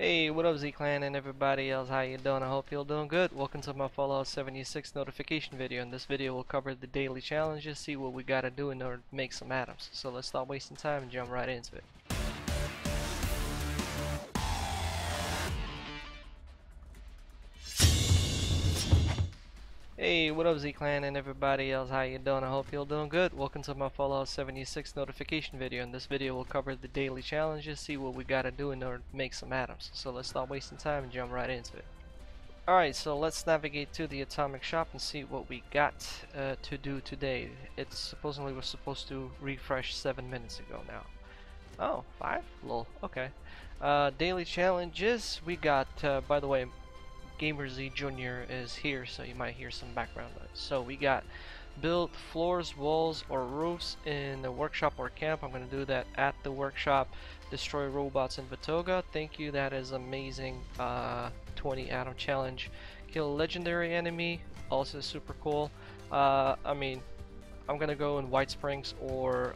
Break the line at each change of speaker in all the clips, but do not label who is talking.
Hey, what up Z-Clan and everybody else, how you doing? I hope you're doing good. Welcome to my Fallout 76 notification video. In this video we'll cover the daily challenges, see what we gotta do in order to make some atoms. So let's stop wasting time and jump right into it. Hey, what up Z-Clan and everybody else, how you doing? I hope you're doing good. Welcome to my Fallout 76 notification video. In this video we'll cover the daily challenges, see what we gotta do in order to make some atoms. So let's stop wasting time and jump right into it. Alright, so let's navigate to the atomic shop and see what we got uh, to do today. It supposedly was supposed to refresh 7 minutes ago now. Oh, five? Lol, okay. Uh, daily challenges, we got, uh, by the way, GamerZ Jr. is here, so you might hear some background noise. So we got build floors, walls, or roofs in the workshop or camp. I'm going to do that at the workshop. Destroy robots in Vitoga. Thank you, that is amazing. Uh, 20 atom challenge. Kill legendary enemy, also super cool. Uh, I mean, I'm going to go in White Springs or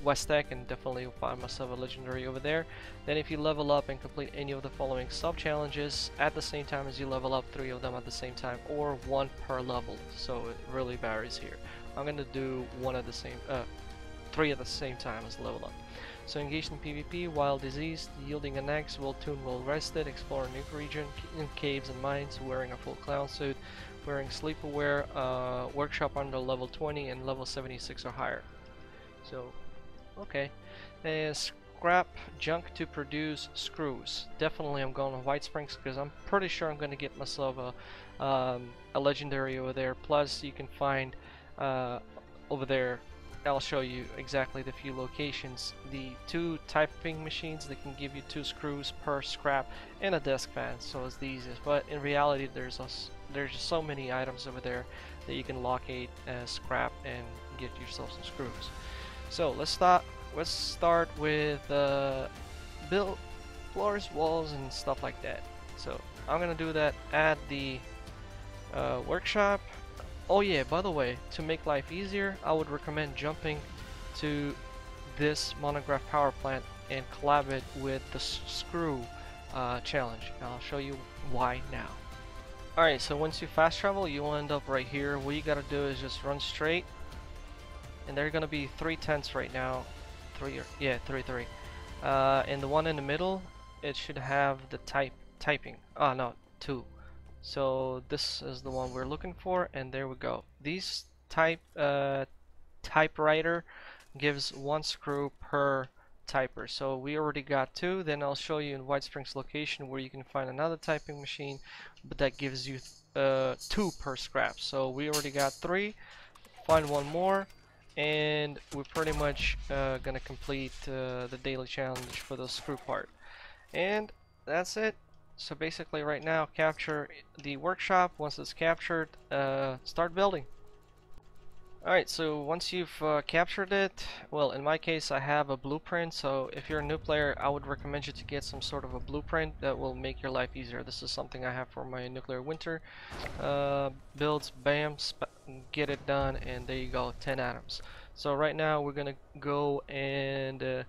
uh, West Tek and definitely find myself a legendary over there. Then if you level up and complete any of the following sub challenges at the same time as you level up three of them at the same time or one per level so it really varies here. I'm gonna do one at the same uh, three at the same time as level up. So engaged in PvP while diseased, yielding an axe, well tuned, well rested, explore a new region in caves and mines, wearing a full clown suit, wearing sleepwear, uh, workshop under level 20 and level 76 or higher. So Okay. And scrap junk to produce screws. Definitely I'm going to White Springs because I'm pretty sure I'm going to get myself a, um, a legendary over there. Plus you can find uh, over there I'll show you exactly the few locations. The two typing machines that can give you two screws per scrap and a desk fan, so it's the easiest. But in reality, there's a, there's just so many items over there that you can locate uh, scrap and get yourself some screws. So let's start. Let's start with uh, build floors, walls, and stuff like that. So I'm gonna do that at the uh, workshop. Oh yeah, by the way, to make life easier, I would recommend jumping to this Monongah power plant and collab it with the screw uh, challenge. And I'll show you why now. Alright, so once you fast travel, you'll end up right here. What you gotta do is just run straight and they're gonna be three tents right now. Three or yeah three three. Uh, and the one in the middle it should have the type typing. Oh, no two. So this is the one we're looking for and there we go. These type uh, typewriter gives one screw per typer. So we already got two. Then I'll show you in White Springs location where you can find another typing machine but that gives you uh, two per scrap. So we already got three. Find one more and we're pretty much uh, gonna complete uh, the daily challenge for the screw part. And that's it. So basically right now capture the workshop. Once it's captured uh, start building Alright, so once you've uh, captured it, well in my case I have a blueprint, so if you're a new player I would recommend you to get some sort of a blueprint that will make your life easier. This is something I have for my nuclear winter uh, builds, bam, get it done, and there you go, 10 atoms. So right now we're gonna go and uh,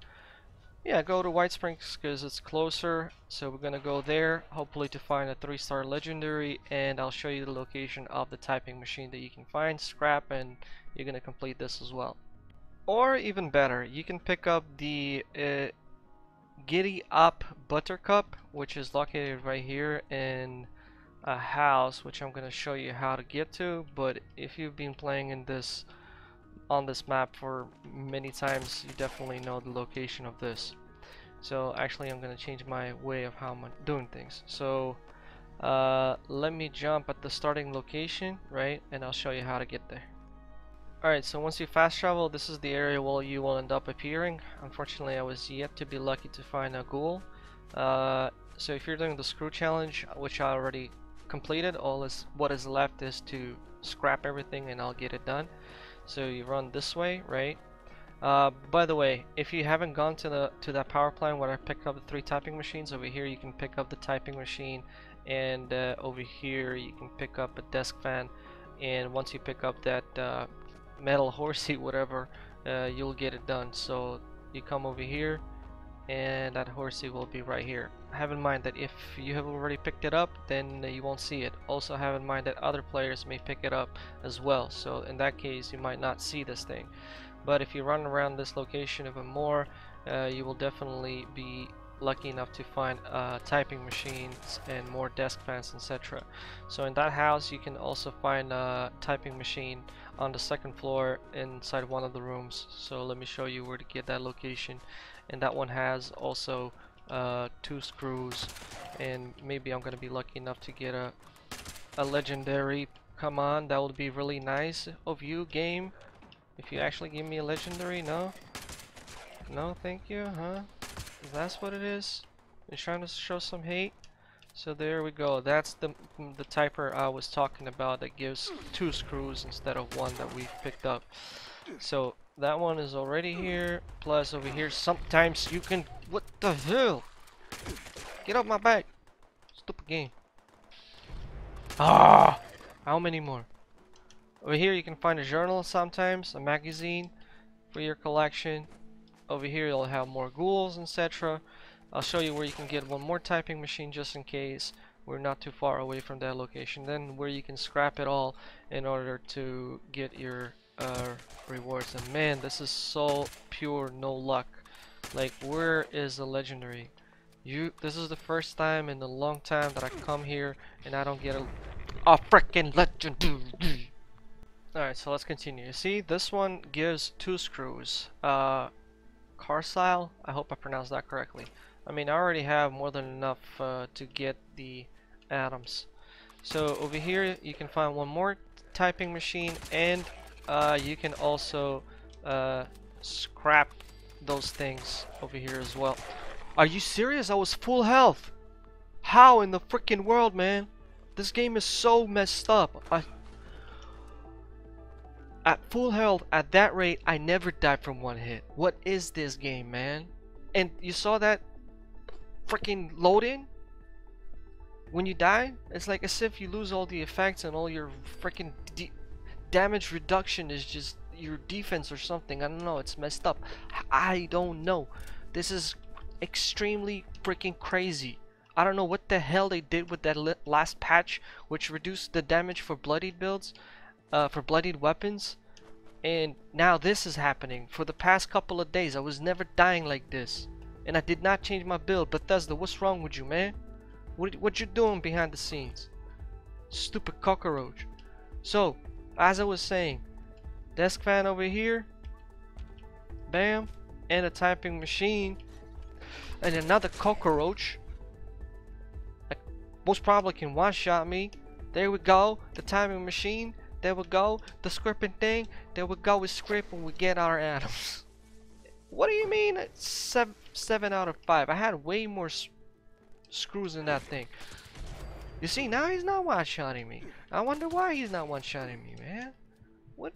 yeah, go to White Springs because it's closer. So we're gonna go there, hopefully to find a three-star legendary, and I'll show you the location of the typing machine that you can find, scrap, and you're gonna complete this as well. Or even better, you can pick up the uh, Giddy Up Buttercup, which is located right here in a house, which I'm gonna show you how to get to. But if you've been playing in this on this map for many times, you definitely know the location of this. So actually I'm gonna change my way of how I'm doing things. So uh, let me jump at the starting location, right? And I'll show you how to get there. Alright, so once you fast travel, this is the area where you will end up appearing. Unfortunately, I was yet to be lucky to find a ghoul. Uh, so if you're doing the screw challenge, which I already completed, all is what is left is to scrap everything and I'll get it done. So you run this way, right? Uh, by the way, if you haven't gone to the to that power plant where I picked up the three typing machines, over here you can pick up the typing machine, and uh, over here you can pick up a desk fan. And once you pick up that uh, metal horsey, whatever, uh, you'll get it done. So you come over here, and that horsey will be right here. Have in mind that if you have already picked it up then you won't see it. Also have in mind that other players may pick it up as well so in that case you might not see this thing. But if you run around this location even more uh, you will definitely be lucky enough to find uh, typing machines and more desk fans etc. So in that house you can also find a typing machine on the second floor inside one of the rooms. So let me show you where to get that location. And that one has also uh, two screws. And maybe I'm gonna be lucky enough to get a a legendary come on that would be really nice of you game. If you actually give me a legendary no? No thank you huh that's what it is you're trying to show some hate so there we go that's the the typer I was talking about that gives two screws instead of one that we picked up so that one is already here. Plus over here, sometimes you can... What the hell? Get off my back. Stupid game. Ah! How many more? Over here you can find a journal sometimes, a magazine for your collection. Over here you'll have more ghouls, etc. I'll show you where you can get one more typing machine just in case we're not too far away from that location. Then where you can scrap it all in order to get your uh, rewards. And man this is so pure no luck. Like where is the legendary? You this is the first time in a long time that I come here and I don't get a a freaking legendary. Alright so let's continue. You see this one gives two screws. Uh Carcile I hope I pronounced that correctly I mean I already have more than enough uh, to get the atoms so over here you can find one more typing machine and uh, you can also uh, scrap those things over here as well. Are you serious? I was full health. How in the freaking world, man? This game is so messed up. I at full health, at that rate, I never died from one hit. What is this game, man? And you saw that freaking loading? When you die, it's like as if you lose all the effects and all your freaking damage reduction is just your defense or something. I don't know. It's messed up. I don't know. This is extremely freaking crazy. I don't know what the hell they did with that last patch, which reduced the damage for bloodied builds, uh, for bloodied weapons. And now this is happening. For the past couple of days, I was never dying like this. And I did not change my build. Bethesda, what's wrong with you, man? What, what you doing behind the scenes? Stupid cockroach. So, as I was saying, desk fan over here, bam, and a typing machine, and another cockroach. Most probably can one-shot me. There we go, the timing machine. There we go, the scripting thing. There we go, we script and we get our atoms. What do you mean? Seven, seven out of five. I had way more screws in that thing. You see, now he's not one-shotting me. I wonder why he's not one-shotting me, man. What?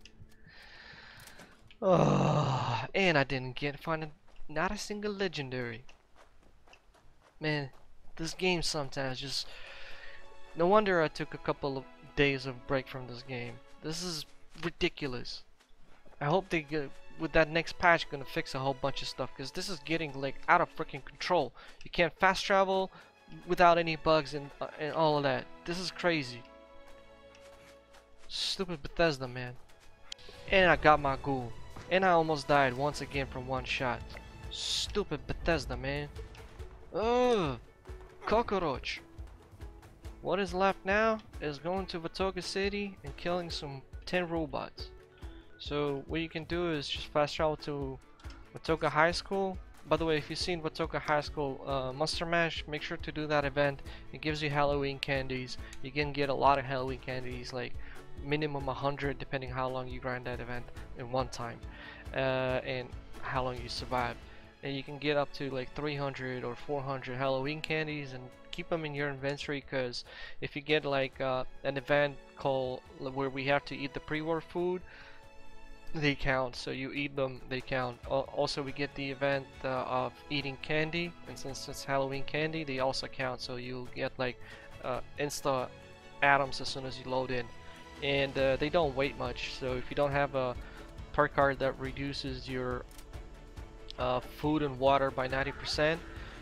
Oh, and I didn't get find a, not a single legendary. Man, this game sometimes just... No wonder I took a couple of days of break from this game. This is ridiculous. I hope they get with that next patch gonna fix a whole bunch of stuff because this is getting like out of freaking control. You can't fast travel, without any bugs and, uh, and all of that. This is crazy. Stupid Bethesda, man. And I got my ghoul. And I almost died once again from one shot. Stupid Bethesda, man. Ugh. Cockroach. What is left now is going to Watoga City and killing some 10 robots. So what you can do is just fast travel to Watoga High School by the way, if you've seen Watoga High School uh, Monster Mash, make sure to do that event. It gives you Halloween candies. You can get a lot of Halloween candies, like minimum 100 depending how long you grind that event in one time. Uh, and how long you survive. And you can get up to like 300 or 400 Halloween candies and keep them in your inventory because if you get like uh, an event called where we have to eat the pre-war food they count. So you eat them they count. Also we get the event uh, of eating candy. And since it's Halloween candy they also count. So you get like uh, insta atoms as soon as you load in. And uh, they don't wait much. So if you don't have a perk card that reduces your uh, food and water by 90%.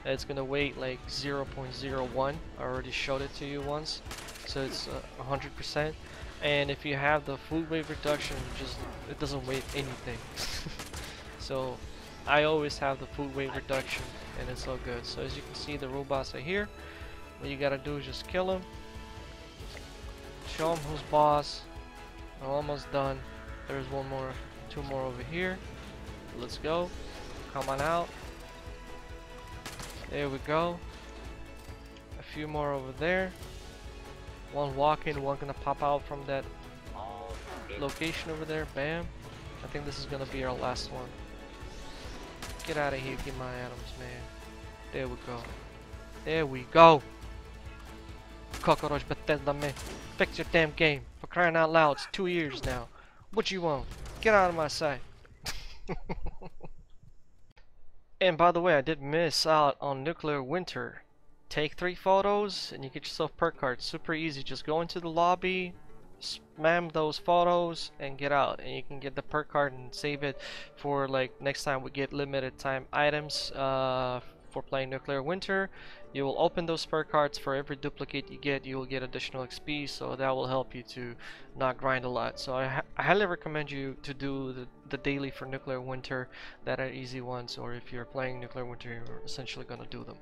It's gonna weight like 0.01. I already showed it to you once, so it's 100%. Uh, and if you have the food weight reduction, just it doesn't weigh anything. so I always have the food weight reduction, and it's all good. So as you can see, the robots are here. What you gotta do is just kill them, show them who's boss. I'm almost done. There's one more, two more over here. Let's go. Come on out. There we go. A few more over there. One walking, one gonna pop out from that location over there. Bam. I think this is gonna be our last one. Get out of here, get my atoms, man. There we go. There we go. Cockroach Bethesda, man. Fix your damn game. For crying out loud, it's two years now. What you want? Get out of my sight. and by the way, I did miss out on Nuclear Winter. Take three photos and you get yourself perk cards. Super easy. Just go into the lobby spam those photos and get out. And you can get the perk card and save it for like next time we get limited time items uh, for playing nuclear winter you will open those spare cards for every duplicate you get you will get additional XP so that will help you to not grind a lot so I, I highly recommend you to do the, the daily for nuclear winter that are easy ones or if you're playing nuclear winter you're essentially gonna do them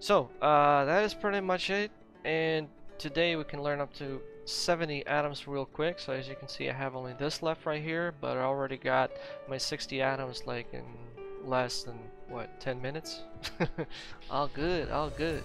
so, uh, that is pretty much it. And today we can learn up to 70 atoms real quick. So as you can see, I have only this left right here, but I already got my 60 atoms like in less than what 10 minutes all good all good.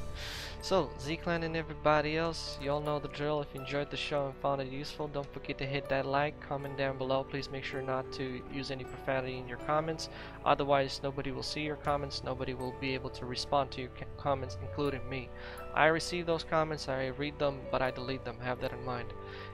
So Z-Clan and everybody else y'all know the drill. If you enjoyed the show and found it useful don't forget to hit that like comment down below. Please make sure not to use any profanity in your comments. Otherwise nobody will see your comments. Nobody will be able to respond to your comments including me. I receive those comments I read them but I delete them. Have that in mind.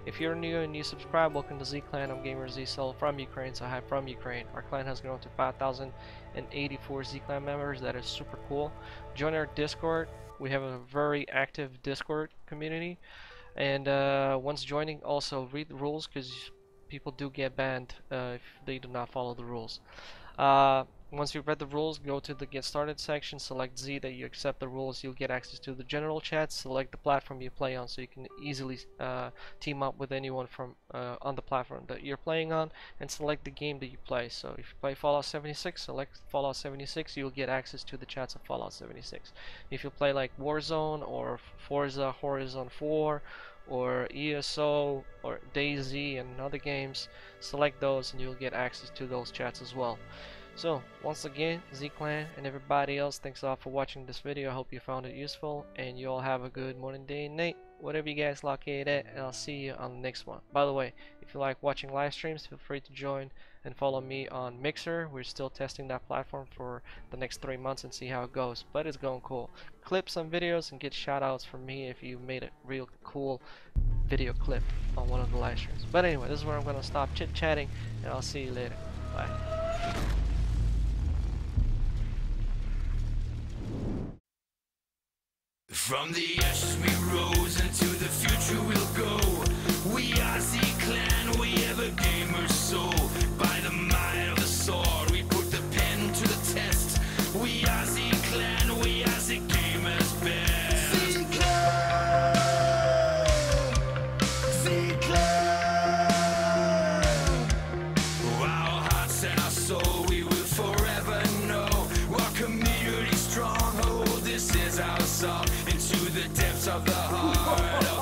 If you're new and you subscribe welcome to Z-Clan. I'm Gamer Z Soul from Ukraine so hi from Ukraine. Our clan has grown to 5,000 and 84 Z-Clan members. That is super cool. Join our Discord. We have a very active Discord community. And uh, once joining, also read the rules because people do get banned uh, if they do not follow the rules. Uh, once you've read the rules, go to the get started section, select Z that you accept the rules, you'll get access to the general chat, select the platform you play on so you can easily uh, team up with anyone from uh, on the platform that you're playing on and select the game that you play. So if you play Fallout 76, select Fallout 76, you'll get access to the chats of Fallout 76. If you play like Warzone or Forza Horizon 4 or ESO or DayZ and other games, select those and you'll get access to those chats as well. So, once again, Z-Clan and everybody else, thanks all for watching this video. I hope you found it useful, and you all have a good morning, day, and night, whatever you guys locate at, and I'll see you on the next one. By the way, if you like watching live streams, feel free to join and follow me on Mixer. We're still testing that platform for the next three months and see how it goes, but it's going cool. Clip some videos and get shoutouts from me if you made a real cool video clip on one of the live streams. But anyway, this is where I'm going to stop chit-chatting, and I'll see you later. Bye. From the ashes we rose, into the future we'll go. Oh.